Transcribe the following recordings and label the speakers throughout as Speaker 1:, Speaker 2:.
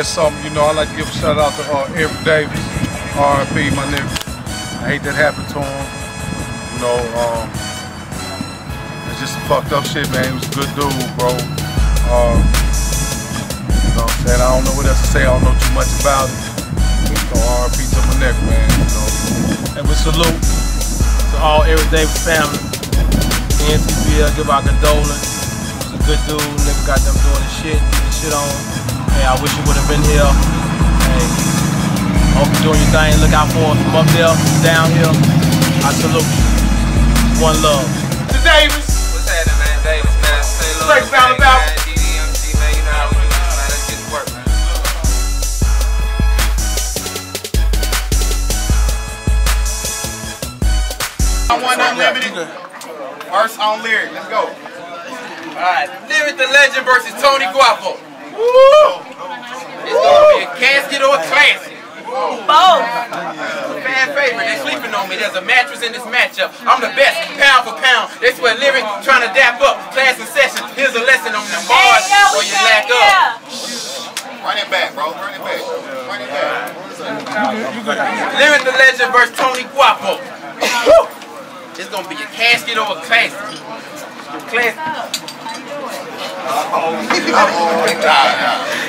Speaker 1: express something. You know, I like to give a shout out to uh, Eric Davis, R&B, my nigga. I hate that happened to him. You know, um, it's just fucked up shit, man. He was a good dude, bro. Um, you know what I'm saying? I don't know what else to say. I don't know too much about it. So R&B to my neck, man. You know.
Speaker 2: And we salute to all Eric Davis family. NCBL, give our condolence. He was a good dude, nigga got them doing the shit, getting shit on. Hey, I wish you would have been here. Hey, hope you're doing your thing. Look out for us from up there, down here. I salute you. One love.
Speaker 1: To Davis.
Speaker 3: What's happening, man? Davis, man. Say love.
Speaker 1: Straight sound
Speaker 3: gang,
Speaker 1: about-
Speaker 3: man. DDMG, man. You know how we do, man. Let's get to work, man.
Speaker 4: I want unlimited. First on lyric. Let's go.
Speaker 3: Alright, Lyric the Legend versus Tony Guapo. It's gonna be a casket or a classic.
Speaker 5: Both.
Speaker 3: Fan favorite, they sleeping on me. There's a mattress in this matchup. I'm the best, pound for pound. They swear lyric trying to dap up. Class and session. Here's a lesson on them
Speaker 5: Hey,
Speaker 3: bars
Speaker 5: yo,
Speaker 3: or you lack up.
Speaker 4: Run it back, bro. Run it back. Run it back.
Speaker 3: Lyric the Legend versus Tony Guapo. It's gonna be a casket or a classic. Classic.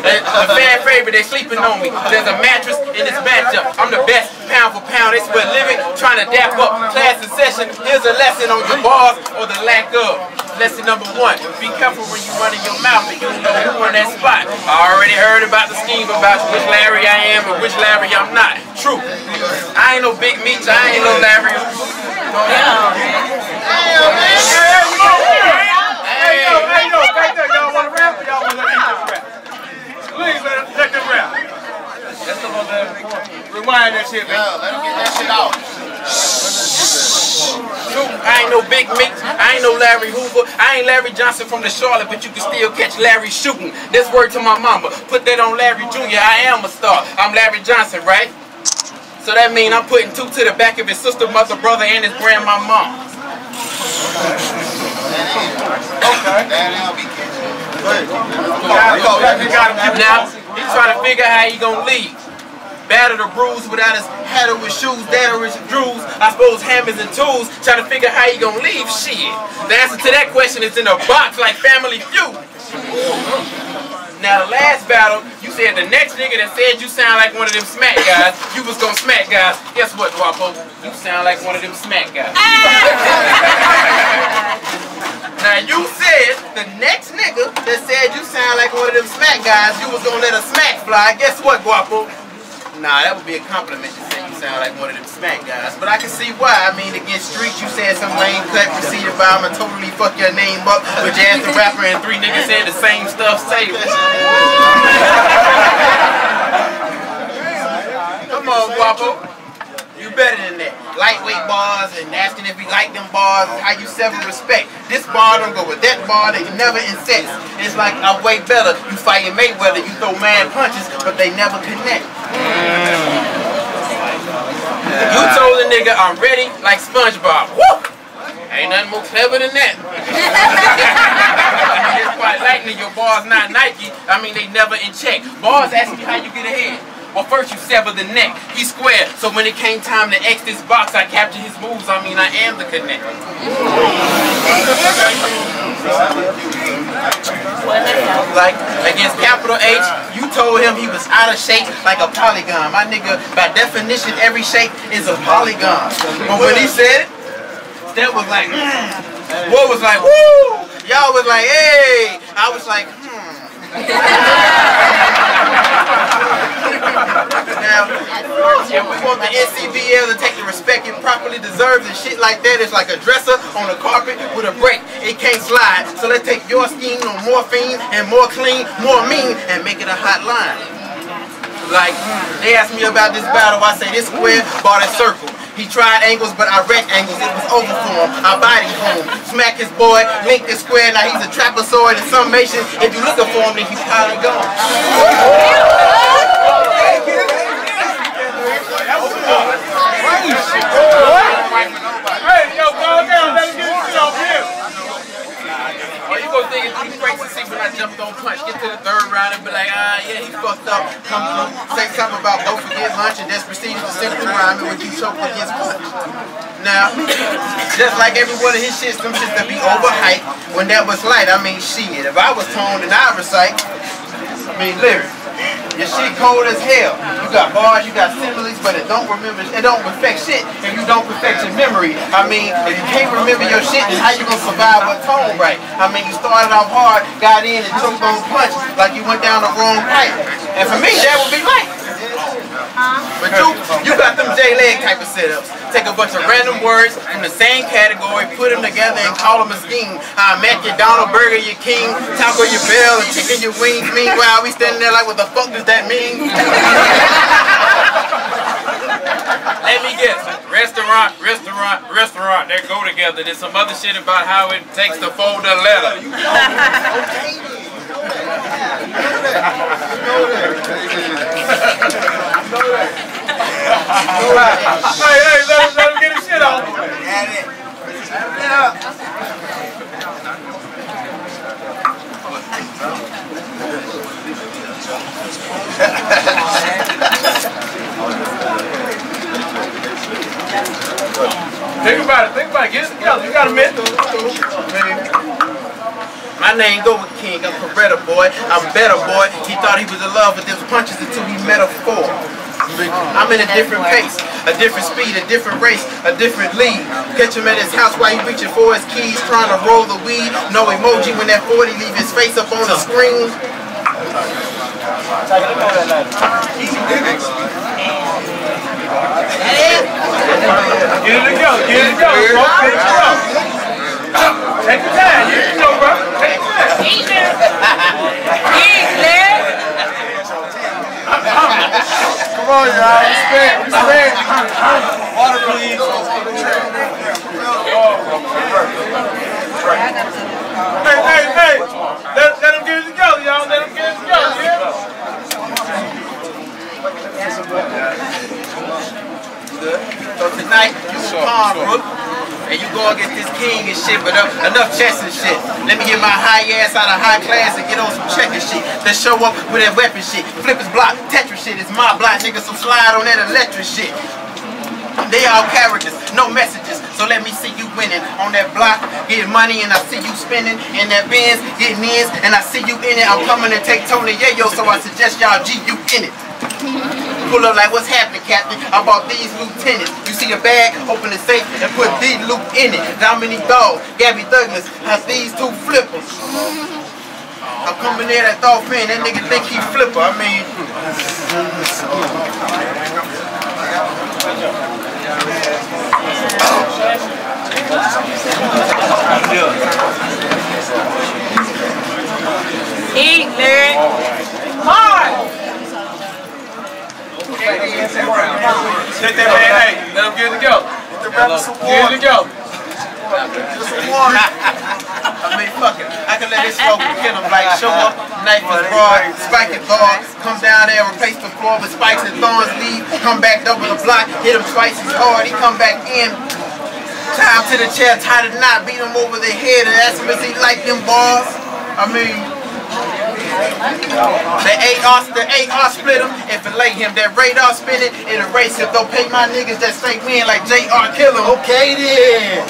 Speaker 3: The fan favorite, they sleeping on me. There's a mattress in this matchup. I'm the best, pound for pound. They swear living, trying to dap up. Class in session. Here's a lesson on your bars or the lack of. Lesson number one: Be careful when you run in your mouth and you don't know who on that spot. I already heard about the scheme about which Larry I am and which Larry I'm not. True. I ain't no big meat. I ain't no Larry.
Speaker 1: Hey, yo, hey, yo, back there, y'all want to rap or y'all want to let me rap? Please let, let them rap. Let's come on. Rewind that shit, man.
Speaker 4: Yeah, let him get that shit out.
Speaker 3: True, I ain't no big meat. I ain't no Larry Hoover. I ain't Larry Johnson from the Charlotte, but you can still catch Larry shooting. This word to my mama. Put that on Larry Jr. I am a star. I'm Larry Johnson, right? So that mean I'm putting two to the back of his sister, mother, brother, and his grandma mom.
Speaker 4: That
Speaker 3: Now, he's trying to figure how he gonna leave. Battered or bruised without his hat or his shoes, dad or his. I suppose hammers and tools. Trying to figure how he gonna leave. Shit. The answer to that question is in a box like Family Feud. Now the last battle, you said the next nigga that said you sound like one of them smack guys, you was gonna smack guys. Guess what, Guapo? You sound like one of them smack guys. Ah! Now you said the next nigga that said you sound like one of them smack guys, you was gonna let a smack fly. Guess what, Guapo? Nah, that would be a compliment to say you sound like one of them smack guys. But I can see why. I mean, against streets, you said some lame cut, proceeded by I'ma totally fuck your name up. But you asked the rapper and three niggas said the same stuff. Say what? Come on, Guapo. You better than that. Lightweight bars and asking if we like them bars, how you sever respect. This bar don't go with that bar, they never incest. It's like I way better. You fighting Mayweather, you throw mad punches, but they never connect. Mm. You told the nigga I'm ready like SpongeBob. Woo! Ain't nothing more clever than that. It's quite likely your bars not Nike. I mean, they never in check. Bars ask me how you get ahead. Well, first you sever the neck. He square. So when it came time to X this box, I captured his moves. I mean, I am the connect. Like against capital H, you told him he was out of shape like a polygon. My nigga, by definition, every shape is a polygon. But when he said it, that was like, mm. What was like, woo! Y'all was like, hey! I was like, hmm. now, if we want the NCBL to take the respect it properly deserves and shit like that, it's like a dresser on a carpet with a break. It can't slide. So let's take your scheme on morphine and more clean, more mean, and make it a hot line. Like, they asked me about this battle, I say this square, bar that circle. He tried angles, but I wrecked angles. It was over for him. I body home. Smack his boy, link this square. Now he's a trapezoid in summation. If you're looking for him, then he's probably gone.
Speaker 1: Hey, yo, go down. Let him get his shit off here.
Speaker 3: Or you gonna think it's three strikes and six when I jumped on punch. Get to the third round and be like, ah, yeah, he fucked up. Come through, say something about don't forget lunch and just proceed to simply it when you choke against punch. Now, just like every one of his shits, them shits that be overhyped when that was light. I mean, shit, if I was toned and I recite, I mean, lyrics. Your shit cold as hell. You got bars, you got similes, but it don't remember, it don't perfect shit if you don't perfect your memory. I mean, if you can't remember your shit, then how you gonna survive a tone right? I mean, you started off hard, got in and took on punch like you went down the wrong pipe. And for me, that would be right. But you, you got them J-leg type of setups. Take a bunch of random words from the same category, put them together and call them a scheme. Uh, Mac your Donald Burger, your King, Taco your Bell, and chicken your wings. Meanwhile, we standing there like, what the fuck does that mean?
Speaker 5: Let me guess. Restaurant, restaurant, restaurant. They go together. There's some other shit about how it takes to fold a letter.
Speaker 2: Hey, hey, let him, let him get his shit off. Think about it, think about it. Get it together. You got a minute.
Speaker 3: My name go with King. I'm Beretta boy. I'm better boy. He thought he was in love with them punches until he met a four. I'm in a different pace, a different speed, a different race, a different lead. Catch him at his house while he reaching for his keys, trying to roll the weed. No emoji when that 40 leave his face up on the screen.
Speaker 2: Get it together, get it together, bro. Get it together. Take your time. You can go, bro. Take your time.
Speaker 1: On, y'all. Uh, respect, respect. Water, please.
Speaker 2: Hey, hey, hey. Let, let get it together, y'all. Let them get it together, yeah?
Speaker 3: So tonight, you in Palm Brook, and you go against this king and shit, but enough, enough chess and shit. Let me get my high ass out of high class and get on some checker shit. Then show up with that weapon shit. Flip his block, Tetris shit. It's my block, nigga, so slide on that electric shit. They all characters, no messages. So let me see you winning on that block, getting money, and I see you spending in that Benz, getting ins, and I see you in it. I'm coming to take Tony Yayo, so I suggest y'all G you in it. Pull up like, what's happening, Captain? I bought these lieutenants. You see the bag, open the safe, and put these loot in it. Dominique Dawes, Gabby Douglas, has these two flippers. I'm coming there that thought fan, that nigga think he flipper. I mean,
Speaker 6: Eat, Larry.
Speaker 2: Take that man, hey, let them get it together. Get it together.
Speaker 3: I mean, fuck it. I can let this smoke kill him. Like, show up, knife is broad, spike it broad, come down there, replace the floor with spikes and thorns, leave, come back double the block, hit him twice as hard, he come back in. Tie him to the chair, tie the knot, beat him over the head, and ask him if he like them balls. I mean, the AR, the AR split him, it lay him, that radar spin it, it erase him. Don't pay my niggas that say win like JR Killer. Okay then.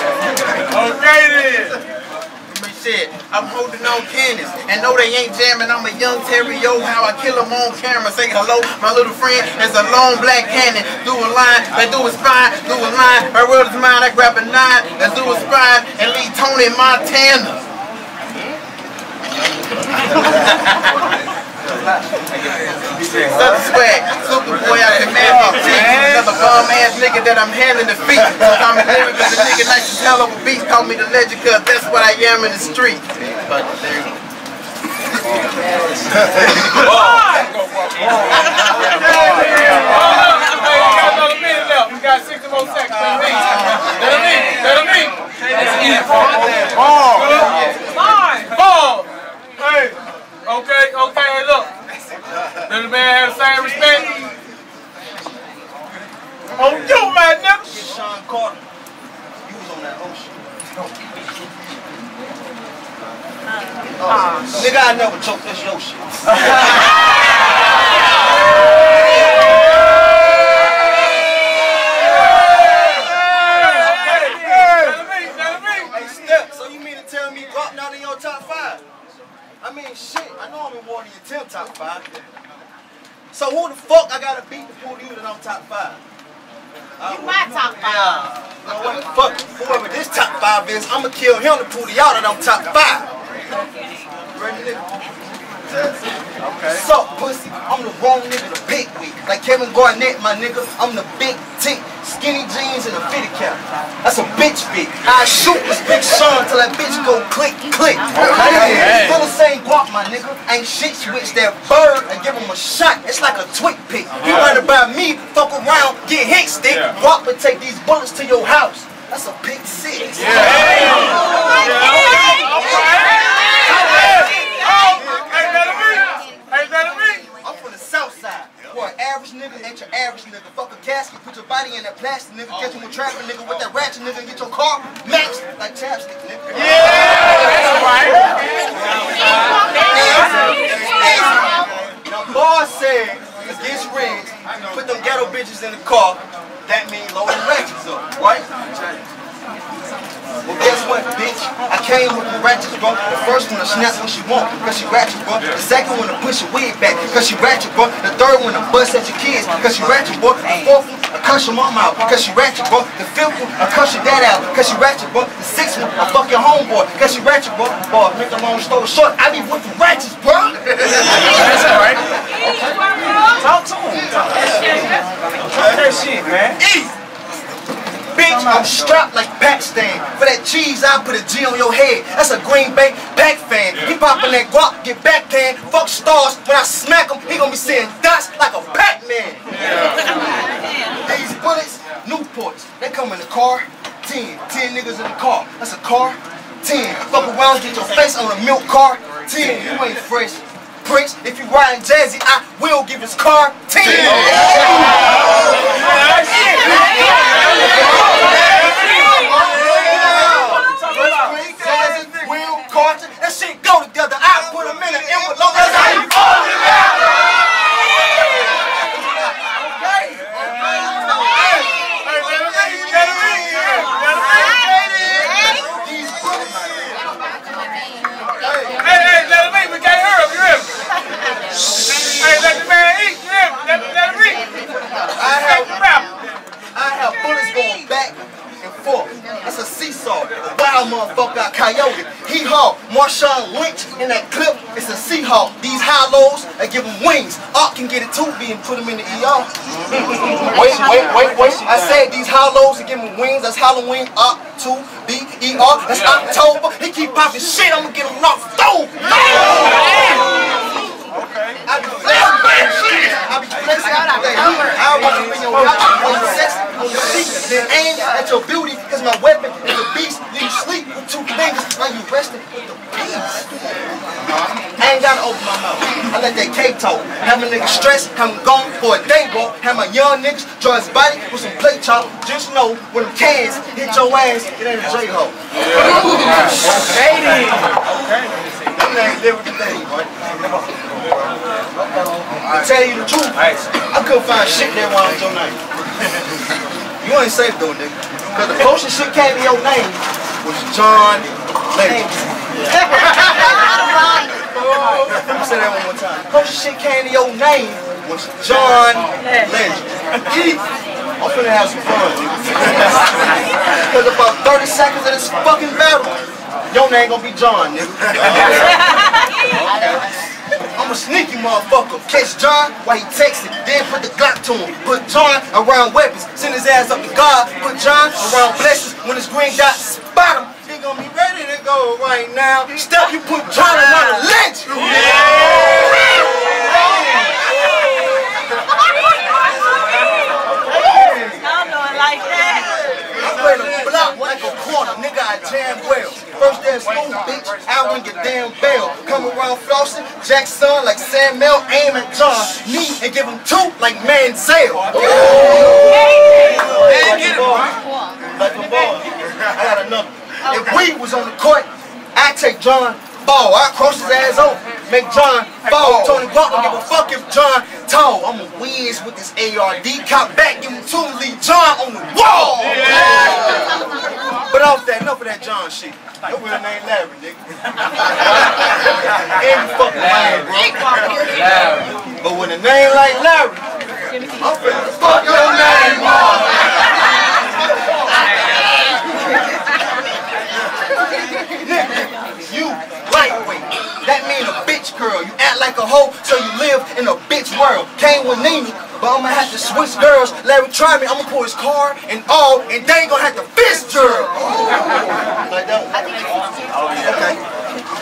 Speaker 2: Okay then.
Speaker 3: But shit, I'm holding on cannons and know they ain't jamming. I'm a young Terry O. How I kill him on camera. Say hello, my little friend. There's a long black cannon. Do a line, that do a spine, do a line. My world is mine. I grab a nine, let's do a spine and lead Tony Montana. Southern swag, super boy, I command my feet. Another bum ass nigga that I'm handling the feet. I'm a lyric cause the nigga nice as hell over beats. Call me the legend cause that's what I am in the street. But there you go.
Speaker 2: Hold up. Hey, we got another minute left. We got 60 more seconds. Let him eat. Let him eat. Let him eat. Ball. Hey. Okay, okay, hey, look. Let the man have the same respect. Oh, on you, man, nigga.
Speaker 3: Sean Carter.
Speaker 6: You was on that whole shit. Oh, ah. nigga, I never choke. That's your shit. Hey, Step, so you mean to tell me Guap not in your top five? I mean, shit, I know I'm in one of your 10 top five. So who the fuck I gotta beat to pull you that I'm top five?
Speaker 7: You my top five.
Speaker 6: You know what? Fuck it. Whoever this top five is, I'ma kill him to pull y'all that I'm top five. Ready? Okay. Suck, pussy. I'm the wrong nigga to pick with. Like Kevin Garnett, my nigga. I'm the big tick. Skinny jeans and a fitted cap. That's a bitch fit. I shoot this big Sean till that bitch go click, click. Okay. Still the same guap, my nigga. Ain't shit switch that bird and give him a shot. It's like a twig pick. You uh-huh. right about me, fuck around, get hit stick. Guap would take these bullets to your house. That's a big six. I'm from the south side. For an average nigga, ain't your average nigga. Fuck a casket, put your body in that plastic nigga, catch him with traffic nigga with that ratchet nigga, get your car matched like chapstick nigga. Now boss said, against rigs, put them ghetto bitches in the car, that mean load the ratchets up, right? Well, guess what, bitch? I came with the ratchets, bro. The first one to snap when she want, cause she ratchet, bro. The second one to push your wig back, cause she ratchet, bro. The third one to bust at your kids, cause she ratchet, bro. The fourth one to cuss your mom out, cause she ratchet, bro. The fifth one to cuss your dad out, cause she ratchet, bro. The sixth one to fuck your homeboy, cause she ratchet, bro. Boy, make the long story short, I be with the ratchets, bro.
Speaker 2: That's all right. Talk to him. Talk that shit, man.
Speaker 6: Eat! Bitch, I'm strapped like Pakistan. For that cheese, I put a G on your head. That's a Green Bay Pack fan. He poppin' that guap, get backhand. Fuck stars. When I smack him, he gonna be seeing dots like a Pac-Man. These bullets, Newports, they come in the car. 10, 10 niggas in the car. That's a car. 10. Fuck around, get your face on a milk car. 10. You ain't fresh. Prince, if you riding Jazzy, I will give his car 10. Jazzy, yeah. A wild motherfucker got coyote. He haul. Marshawn Lynch in that clip. It's a Seahawk. These hollows, they give them wings. Art can get it too, be and put them in the ER. wait, wait, wait, wait. I said these hollows, they give them wings. That's Halloween. Art, two, B, E, R. That's October. He keep popping shit. I'm gonna get him knocked through. I be flexing. I be flexing out that heat. I walk up in your house on the sex, on the seat, then aim at your beauty, cause my weapon is a beast. Then you sleep with two fingers, now you resting with the peace. I ain't gotta open my mouth. I let that cake talk. Have a nigga stressed, have him gone for a day walk. Have my young niggas draw his body with some plate chop. Just know when them cans hit your ass, it ain't a J-Ho.
Speaker 2: Shady. Okay.
Speaker 6: Them names live with the thing, boy. To tell you the truth, I couldn't find shit that was your name. you ain't safe though, nigga. Cause the closest shit came to your name was John Legend. Let me say that one more time. Closest shit came to your name was John Legend. I'm finna have some fun, nigga. Cause about 30 seconds of this fucking battle, your name gonna be John, nigga. I'm a sneaky motherfucker. Catch John while he texting, then put the Glock to him. Put John around weapons, send his ass up to God. Put John around blessings. When his green dot spot him, he gonna be ready to go right now. Step, you put John around a legend. I play the block like a corner, nigga. I jam well. First day of school, bitch, I ring your damn bell. Come around flossing, Jackson like Sam Mel, aim at John. Me and give him two like Manziel. Man, get him, Like a ball. I got a make John fall. I cross his ass over, make John fall. Tony Park don't give a fuck if John tall. I'm a whiz with this ARD. Cop back, give him two and leave John on the wall. But off that, enough of that John shit. Your real name Larry, nigga. Every fucking name, bro. But with a name like Larry, I'm finna fuck your name up. Nigga, you lightweight. That mean a bitch girl. You act like a hoe, so you live in a bitch world. Came with Nene, but I'ma have to switch girls. Larry try me, I'ma pull his car and all, and they ain't gonna have to fist girl. Like that? Okay.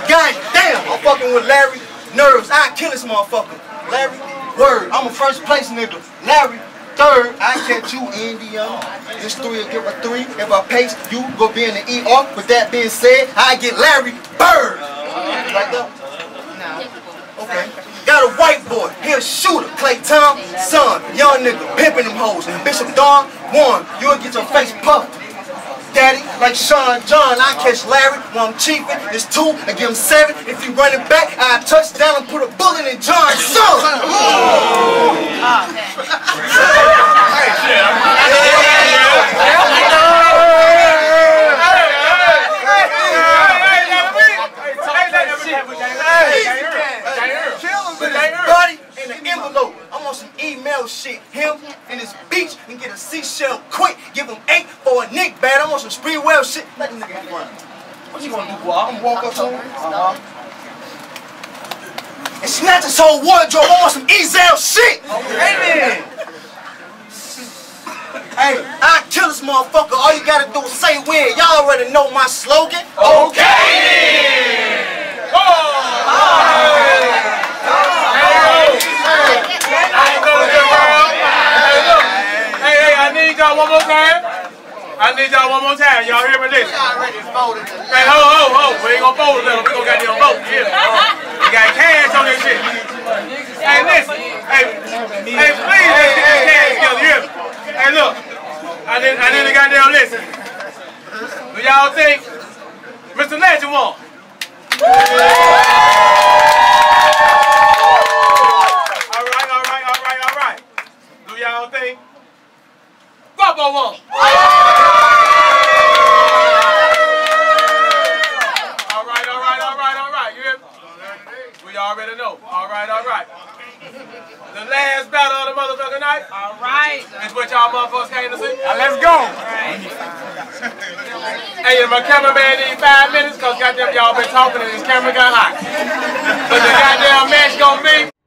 Speaker 6: God damn, I'm fucking with Larry. Nerves, I kill this motherfucker. Larry, word, I'm a first place nigga. Larry, third, I catch you Indiana. This three will give a three. If I pace, you go be in the ER. With that being said, I get Larry Bird. Like that? Okay. Got a white boy, he a shooter. Clay Tom, son, young nigga, pimping them hoes. Bishop Don, one, you'll get your face puffed. Daddy, like Sean John, I catch Larry when I'm cheaping. It's two, I give him seven. If he running back, I touch down and put a bullet in John's son. Oh, Buddy, boy? I'm gonna walk up to him. Uh-huh. And snatch his whole wardrobe. I'm on some Ezel shit. Amen. Hey, I kill this motherfucker. All you gotta do is say when. Y'all already know my slogan. Okay.
Speaker 2: Hey, hey, I need y'all one more time. I need y'all one more time. Y'all hear me listen. Hey, ho, ho, ho. We get them vote. Yeah. Got cash on this shit. Hey, listen. Hey, hey, please let's get this cash together. Me? Hey, look. I need, I to goddamn listen. Do y'all think Mr. Legend won? All right, all right, all right, all right. Do y'all think Guapo won? All right, all right, all right, all right. You hear me? We know. All right, all right. The last battle of the motherfucking night. All right. Is what y'all motherfuckers came to see. Now let's go. Hey, my cameraman need five minutes because goddamn y'all been talking and his camera got hot. But the goddamn match gonna be.